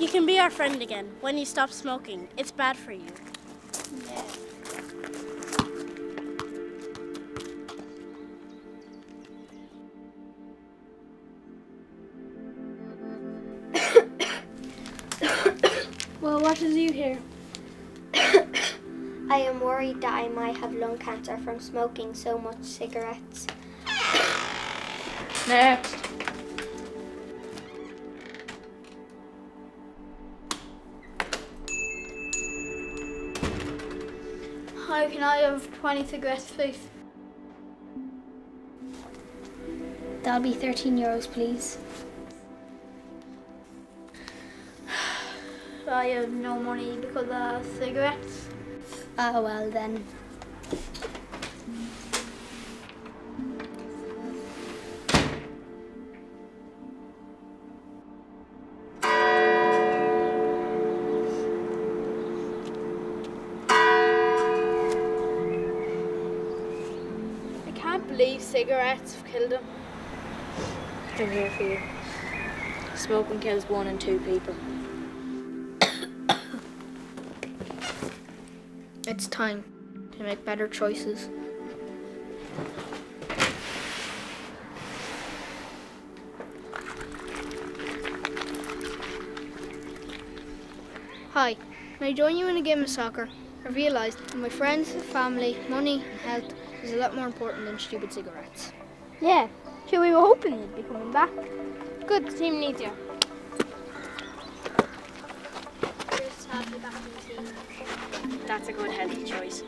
You can be our friend again when you stop smoking. It's bad for you. Well, what is you here? I am worried that I might have lung cancer from smoking so much cigarettes. Next. How can I have 20 cigarettes, please? That'll be 13 euros, please. I have no money because of cigarettes. Ah, well then. Can't believe cigarettes have killed him. I'm here for you. Smoking kills one in two people. It's time to make better choices. Hi, may I join you in a game of soccer? I realised that my friends, family, money, and health is a lot more important than stupid cigarettes. Yeah. Sure, we were hoping you'd be coming back. Good, the team needs you. That's a good healthy choice.